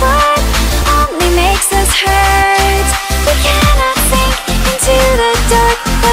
what only makes us hurt. We cannot sink into the dark, the